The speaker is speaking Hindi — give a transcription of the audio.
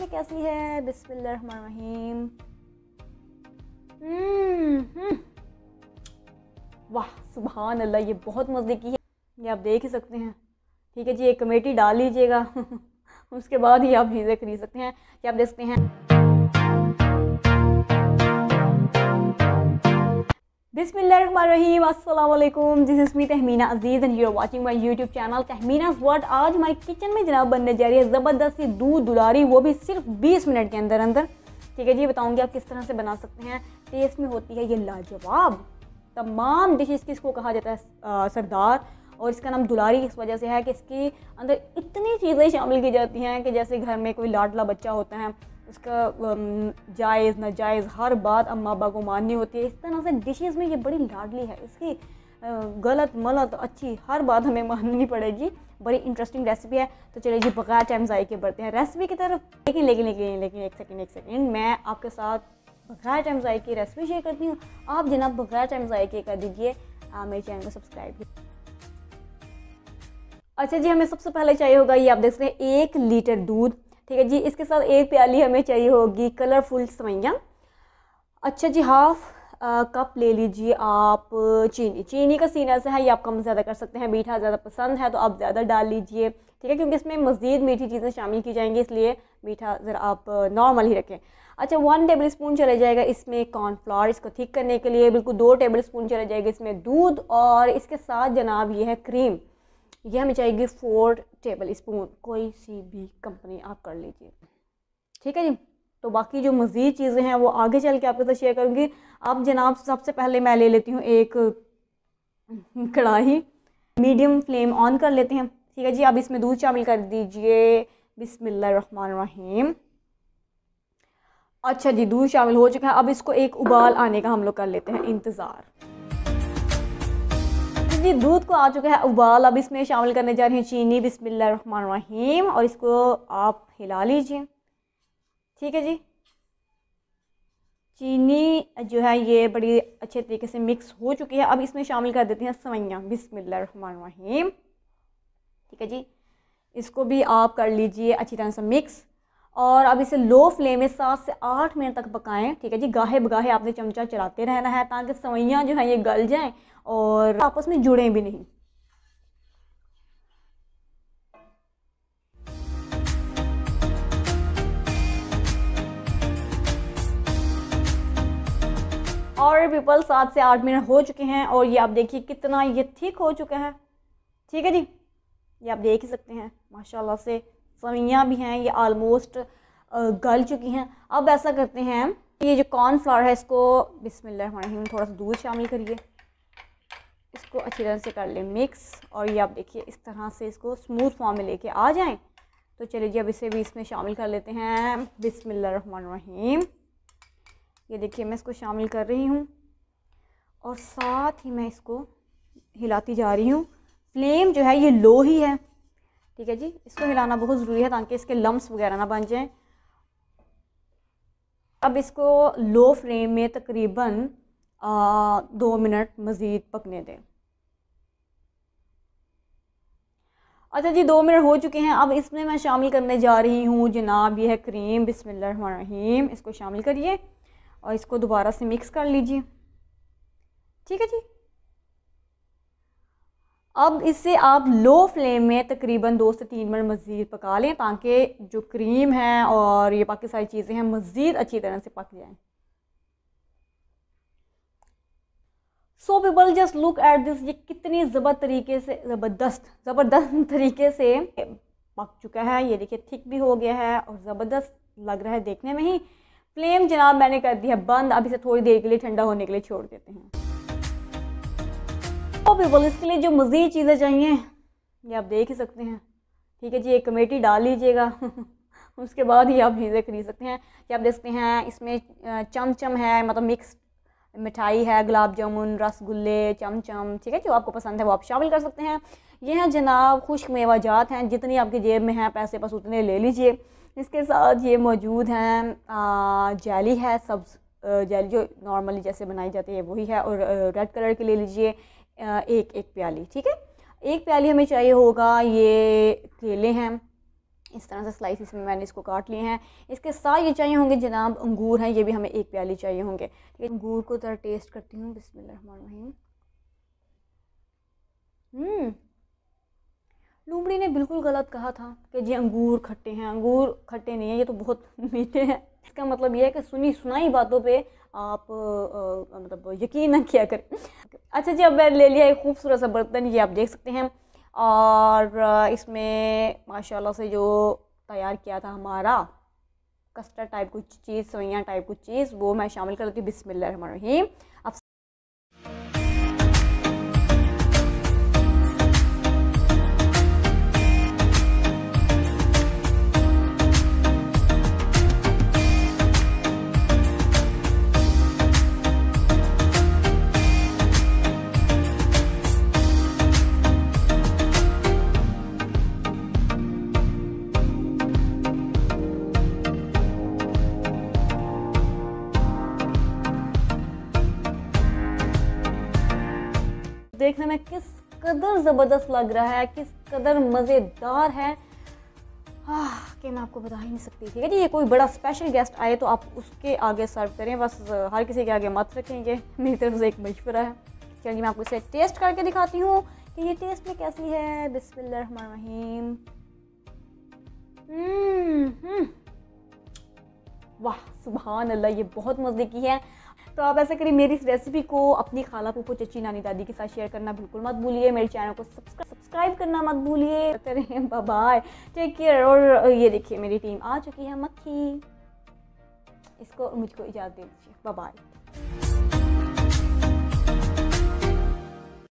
में कैसी है? बिस्मिल्लाहिर्रहमानिर्रहीम। हम्म, हम्म। वाह सुबहान अल्लाह ये बहुत मज़े की है। ये आप देख ही सकते हैं। ठीक है जी एक कमेटी डाल लीजिएगा। उसके बाद ही आप चीज़ें खरीद सकते हैं। ये आप देखते हैं? अस्सलाम वालेकुम this is me Tahmina Aziz and you are watching my YouTube channel Tahmina's world आज हमारे किचन में जनाब बनने जा रही है ज़बरदस्त सी दूध दुलारी, वो भी सिर्फ़ 20 मिनट के अंदर अंदर। ठीक है जी, बताऊँगी आप किस तरह से बना सकते हैं। टेस्ट में होती है ये लाजवाब। तमाम डिशेस की इसको कहा जाता है? सरदार। और इसका नाम दुलारी इस वजह से है कि इसके अंदर इतनी चीज़ें शामिल की जाती हैं कि जैसे घर में कोई लाडला बच्चा होता है उसका जायज़, नाजायज़ हर बात अम्मा अब्बा को माननी होती है। इस तरह से डिशेज़ में ये बड़ी लाडली है। इसकी गलत, मलत, अच्छी हर बात हमें माननी पड़ेगी। बड़ी इंटरेस्टिंग रेसिपी है। तो चलिए जी, बगैर टाइम जायके बढ़ते हैं। रेसिपी की तरफ़, लेकिन लेकिन लेकिन लेकिन, एक सेकेंड एक सेकेंड मैं आपके साथ बगैर टाइम जायके रेसिपी शेयर करती हूँ। आप जनाब बगैर टाइम जायके कर दीजिए। मेरे चैनल को सब्सक्राइब अच्छा जी, हमें सबसे पहले चाहिए होगा, ये आप देख सकते हैं, एक लीटर दूध ठीक है जी, इसके साथ एक प्याली हमें चाहिए होगी कलरफुल सवैया। अच्छा जी हाफ़ कप ले लीजिए आप, चीनी। चीनी का सीना से है, ये आप कम ज़्यादा कर सकते हैं, मीठा ज़्यादा पसंद है तो आप ज़्यादा डाल लीजिए, ठीक है, क्योंकि इसमें मज़ीद मीठी चीज़ें शामिल की जाएँगी, इसलिए मीठा ज़रा आप नॉर्मल ही रखें। अच्छा वन टेबल स्पून चले जाएगा इसमें कॉर्नफ्लावर इसको ठीक करने के लिए, बिल्कुल दो टेबल स्पून चले जाएगा इसमें दूध, और इसके साथ जनाब ये है क्रीम ये हमें चाहिए फोर टेबल स्पून कोई सी भी कंपनी आप कर लीजिए। ठीक है जी? तो बाकी जो मज़ीद चीज़ें हैं, वो आगे चल के आपके साथ शेयर करूँगी। अब जनाब, सबसे पहले मैं ले लेती हूँ एक कढ़ाई मीडियम फ्लेम ऑन कर लेते हैं। ठीक है जी? अब इसमें दूध शामिल कर दीजिए। बिस्मिल्लाहिर्रहमानिर्रहीम। अच्छा जी, दूध शामिल हो चुका है। अब इसको एक उबाल आने का हम लोग कर लेते हैं इंतज़ार। जी, दूध को आ चुका है उबाल। अब इसमें शामिल करने जा रही हैं चीनी। बिस्मिल्लाहिर्रहमानिर्रहीम। और इसको आप हिला लीजिए। ठीक है जी? चीनी जो है, ये बड़ी अच्छे तरीके से मिक्स हो चुकी है। अब इसमें शामिल कर देते हैं सवैयाँ। बिस्मिल्लाहिर्रहमानिर्रहीम। ठीक है जी? इसको भी आप कर लीजिए अच्छी तरह से मिक्स। और अब इसे लो फ्लेम में सात से आठ मिनट तक पकाएँ, ठीक है जी? गाहे बगाहे आपने चमचा चलाते रहना है ताकि सवैयाँ जो हैं ये गल जाएँ और आपस में जुड़ें भी नहीं। और पीपल सात से आठ मिनट हो चुके हैं और ये आप देखिए कितना ये ठीक हो चुका है, ठीक है जी? ये आप देख ही सकते हैं, माशाल्लाह से सवियाँ भी हैं, ये आलमोस्ट गल चुकी हैं। अब ऐसा करते हैं, ये जो कॉर्न फ्लावर है, इसको बिस्मिल्लाह थोड़ा सा दूध शामिल करिए। इसको अच्छी तरह से कर लें मिक्स और ये आप देखिए, इस तरह से इसको स्मूथ फॉर्म में लेके आ जाएँ। तो चलिए जी, अब इसे भी इसमें शामिल कर लेते हैं, बिस्मिल्लाहिर्रहमानिर्रहीम। ये देखिए, मैं इसको शामिल कर रही हूँ और साथ ही मैं इसको हिलाती जा रही हूँ। फ्लेम जो है, ये लो ही है। ठीक है जी? इसको हिलाना बहुत ज़रूरी है ताकि इसके लम्स वगैरह ना बन जाएँ। अब इसको लो फ्लेम में तकरीबन दो मिनट मज़ीद पकने दें। अच्छा जी, दो मिनट हो चुके हैं। अब इसमें मैं शामिल करने जा रही हूँ। जनाब, यह क्रीम, बिस्मिल्लाहिर्रहमानिर्रहीम। इसको शामिल करिए और इसको दोबारा से मिक्स कर लीजिए। ठीक है जी? अब इसे आप लो फ्लेम में तकरीबन दो से तीन मिनट मज़ीद पका लें ताकि जो क्रीम है और ये बाकी सारी चीज़ें हैं मज़ीद अच्छी तरह से पक जाएँ। So people just look at this ये कितनी ज़बर तरीके से, ज़बरदस्त ज़बरदस्त तरीके से पक चुका है। ये देखिए थिक भी हो गया है और ज़बरदस्त लग रहा है देखने में ही। फ्लेम जनाब मैंने कर दिया बंद। अब इसे थोड़ी देर के लिए ठंडा होने के लिए छोड़ देते हैं। तो पीपल इसके लिए जो मज़ीद चीज़ें चाहिए, ये आप देख ही सकते हैं। ठीक है जी, एक कमेटी डाल लीजिएगा। उसके बाद ही आप चीज़ें खरीद सकते हैं। कि आप देख सकते हैं, इसमें चमचम है मतलब मिक्स मिठाई है, गुलाब जामुन, रसगुल्ले, चमचम, ठीक है, जो आपको पसंद है वो आप शामिल कर सकते हैं। ये हैं जनाब खुश्क मेवाजात हैं, जितनी आपकी जेब में हैं, पैसे बस उतने ले लीजिए। इसके साथ ये मौजूद हैं जैली है, सब्ज़ जैली जो नॉर्मली जैसे बनाई जाती है, वही है, और रेड कलर की ले लीजिए। एक एक प्याली, ठीक है? एक प्याली हमें चाहिए होगा, ये केले हैं। इस तरह से स्लाइसिस में मैंने इसको काट लिए हैं। इसके साथ ये चाहिए होंगे जनाब अंगूर हैं, ये भी हमें एक प्याली चाहिए होंगे। ठीक है, अंगूर को ज़रा टेस्ट करती हूँ। बिस्मिल्लाहिर्रहमानिर्रहीम लूमड़ी ने बिल्कुल गलत कहा था कि जी अंगूर खट्टे हैं अंगूर खट्टे नहीं हैं ये तो बहुत मीठे हैं। इसका मतलब ये है कि सुनी सुनाई बातों पे आप आ, मतलब यकीन न किया करें। अच्छा जी अब मैं ले लिया एक खूबसूरत सा बर्तन ये आप देख सकते हैं। और इसमें माशाल्लाह से जो तैयार किया था हमारा कस्टर्ड टाइप कुछ चीज़ सवैयाँ टाइप कुछ चीज़ वो मैं शामिल कर देती हूँ। बिस्मिल्लाहिर्रहमानिर्रहीम। अब देखने में किस कदर ज़बरदस्त लग रहा है किस कदर मज़ेदार है। आ, कि मैं आपको बता ही नहीं सकती ठीक है जी? ये कोई बड़ा स्पेशल गेस्ट आए तो आप उसके आगे सर्व करें बस हर किसी के आगे मत रखेंगे मेरी तरफ़ से एक मशवरा है। चलिए मैं आपको इसे टेस्ट करके दिखाती हूँ कि ये टेस्ट में कैसी है। बिस्मिल्लाहिर्रहमानिर्रहीम। हम्म, हम्म। वाह सुबहान अल्लाह ये बहुत मज़े की है। तो आप ऐसा करिए, मेरी इस रेसिपी को अपनी खाला पुप्पो चची, नानी, दादी के साथ शेयर करना बिल्कुल मत भूलिए। मेरे चैनल को सब्सक्राइब करना मत भूलिए। बाय टेक केयर और ये देखिए, मेरी टीम आ चुकी है मक्खी। इसको मुझको इजाज़त दे दीजिए। बाय